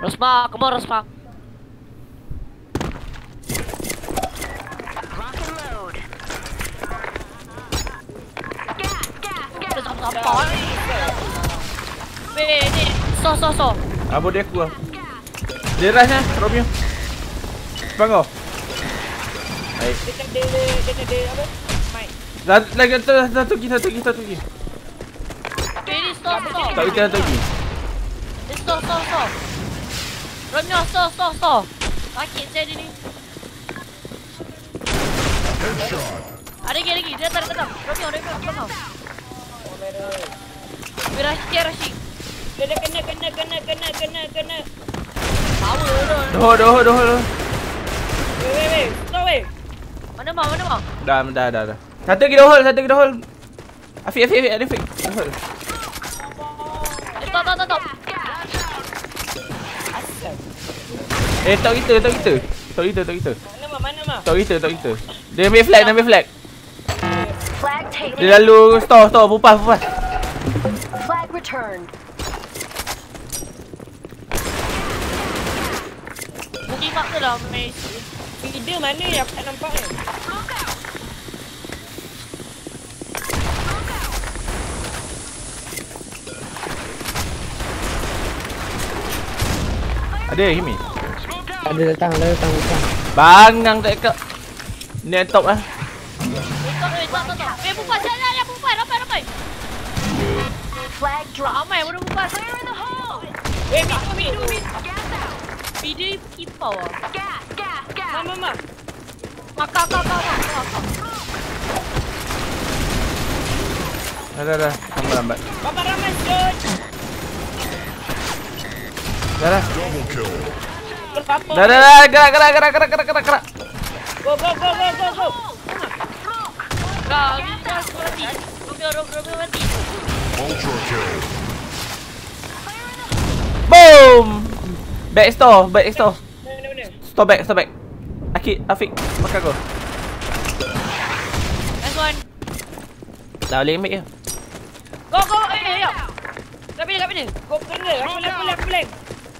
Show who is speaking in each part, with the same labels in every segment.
Speaker 1: Rosma, come on Rosma.
Speaker 2: Lock and load. Gas, gas, gas.
Speaker 1: Sampah ni. So, so, so.
Speaker 3: Abang dia aku lah. Dia rush lah, Romeo. Bang kau. Baik.
Speaker 4: Dia kena dia dia kena dia apa? Mic.
Speaker 3: Dah- Lagi satu, satu lagi, satu lagi, satu lagi.
Speaker 1: Weh, ni stop, stop.
Speaker 3: Tak kita satu lagi.
Speaker 1: Ni stop, stop, Romeo, stop, stop, stop. Sakit saya dia ni. Ada lagi, ada lagi. Dia datang, datang. Romeo, Romeo, belakang. Weh, Rashid, Rashid.
Speaker 4: Dia dia kena kena kena kena kena kena.
Speaker 1: Power tu.
Speaker 3: Doh, doh, doh, doh.
Speaker 4: Weh weh weh. Stop weh.
Speaker 1: Mana mah, mana mah?
Speaker 3: Dah, dah, dah, dah. Satu lagi dah hold, satu lagi dah hold. Afiq, Afiq, Afiq, ada Afiq. Dah hold.
Speaker 1: Eh, stop, stop, stop.
Speaker 3: Eh, tak kita, tak kita. Tak kita, tak kita.
Speaker 4: Mana mah mana mah.
Speaker 3: Tak kita, tak kita. Dia ambil flag, dia ambil flag. Dia lalu store, store, pupas, pupas.
Speaker 2: Flag returned.
Speaker 1: Mungkin mak tu lah main
Speaker 4: Feeder mana yang aku tak nampak ni?
Speaker 3: Ada Himi.
Speaker 5: Ada datang, ada datang, datang.
Speaker 3: Bangang tak ke. Ni yang top ah.
Speaker 1: Stop, eh, stop, stop, stop. Eh, bupas, jangan, jangan, bupas. Ramai, ramai.
Speaker 2: Flag drop.
Speaker 1: Ramai
Speaker 2: in the hole.
Speaker 4: Eh, mid.
Speaker 2: Gas out.
Speaker 1: Video kipau lah.
Speaker 2: Gas, gas, gas.
Speaker 4: Mama mama.
Speaker 1: Makak, kak, kak, kak, kak, kak.
Speaker 3: Dah, dah, dah. Lambat, lambat.
Speaker 4: Bapa ramai shoot.
Speaker 3: Dah, dah. Dah, dah, dah. Gerak, gerak, gerak, gerak, gerak, gerak, gerak.
Speaker 4: Go go go go go go.
Speaker 1: Dah mati. Romeo, Romeo.
Speaker 3: Boom. Back store, back store.
Speaker 4: Mana mana?
Speaker 3: Store back, store back. Akid, Afiq, makan kau.
Speaker 1: Last one.
Speaker 3: Dah boleh ambil je.
Speaker 1: Go, go, eh, eh, eh. Kat mana, kat mana?
Speaker 4: Go kena. Aku lep lep lep.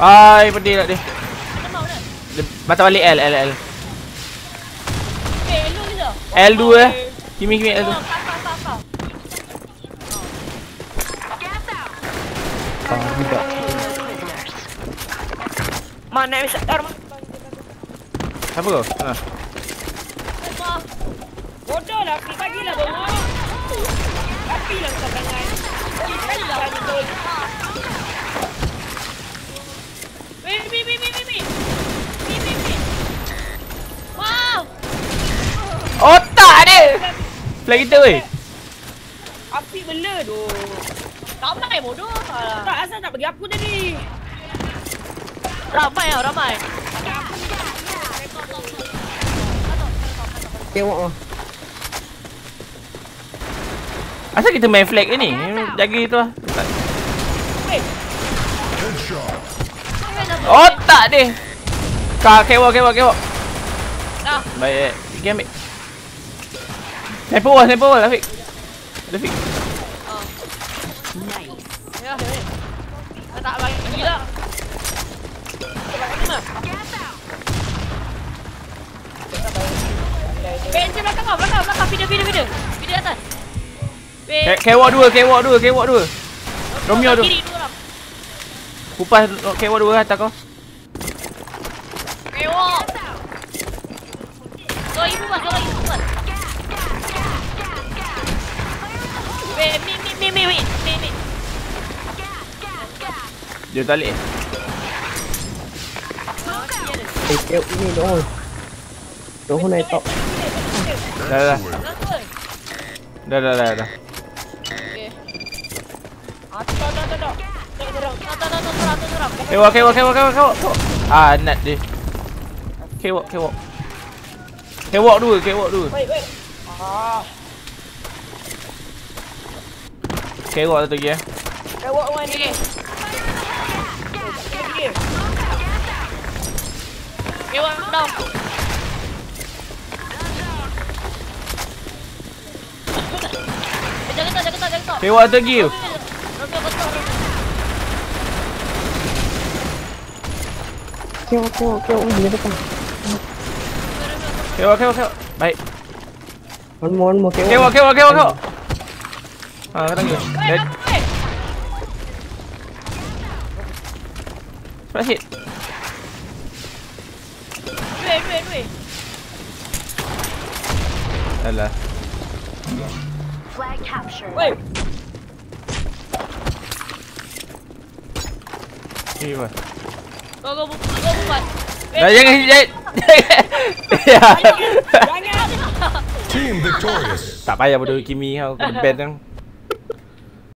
Speaker 4: Tengah.
Speaker 3: Ai, pedih tak dia.
Speaker 1: Mana mau dah?
Speaker 3: Dia Patah balik L, L, L.
Speaker 1: Eh, lu je.
Speaker 3: L2 eh. Kimi, kimi L2.
Speaker 1: Oh, kak, kak, kak, kak.
Speaker 2: Gas out.
Speaker 5: Ah, tidak.
Speaker 4: Mana yang sekarang?
Speaker 3: Siapa kau? Ha.
Speaker 4: Bodoh lah, pergi bagilah bawah. Tapi lah kau tangan. Kan dah betul.
Speaker 1: Weh, mi, mi, mi, mi, mi. Mi, mi, mi. Wow.
Speaker 3: Otak dia. Flag kita weh.
Speaker 4: Api bela tu.
Speaker 1: Ramai bodoh.
Speaker 4: Tak asal tak bagi aku tadi.
Speaker 1: Ramai ah, ramai.
Speaker 5: Tengok ah.
Speaker 3: Asal kita main flag ni? Jaga itu lah.
Speaker 4: Weh,
Speaker 3: Otak dia. Kak, kewak, kewak, kewak.
Speaker 1: Dah.
Speaker 3: Baik, pergi ambil. Sniper wall, sniper wall, Afiq. Ada Afiq.
Speaker 1: Ya, ya. Kau tak bagi
Speaker 2: out.
Speaker 1: Weh, encik belakang kau, belakang, belakang. Video, video, video. Video atas. Weh.
Speaker 3: Ke- Kewak dua, kewak dua, kewak dua. Romeo tu. Kupas kewak dua atas kau.
Speaker 1: Ewok. Kau ibu mas, kau ibu mas. Mi, mi.
Speaker 3: Dia balik.
Speaker 5: Eh, tengok ni doh. Doh naik top.
Speaker 3: Dah, dah. Dah, dah, dah, dah.
Speaker 4: Ah, tak tak tak tak. Tak.
Speaker 1: Tak tak tak tak tak serang.
Speaker 3: Kewak, kewak, kewak, kewak, kewak. Ah, nat dia. Kewak, kewak. Kewak dua, kewak dua.
Speaker 4: Wait, wait. Ah,
Speaker 3: Kewak satu lagi eh.
Speaker 4: lewat one ni.
Speaker 1: Okay.
Speaker 4: Lagi.
Speaker 1: Okay, one down. Eh, Jaga tak, jaga tak, jaga tak.
Speaker 3: Kewak satu lagi.
Speaker 1: Robi, Robi, aku tak, Robi.
Speaker 5: Kêu kêu kêu Ini dia depan
Speaker 3: Kewak, kewak, kewak. Baik.
Speaker 5: One more one more kêu
Speaker 3: Kewak, kewak, kewak, kewak. Ah, lagi.
Speaker 1: Weh,
Speaker 3: Dead. Flash hit.
Speaker 1: Weh, weh, weh.
Speaker 3: Alah.
Speaker 2: Flag captured.
Speaker 4: Wait.
Speaker 3: Ni apa?
Speaker 1: Kau, kau, bu- kau buat.
Speaker 3: Dah jangan hit. Ya.
Speaker 6: Team victorious.
Speaker 3: Tak payah bodoh Kimi kau kena ban kan.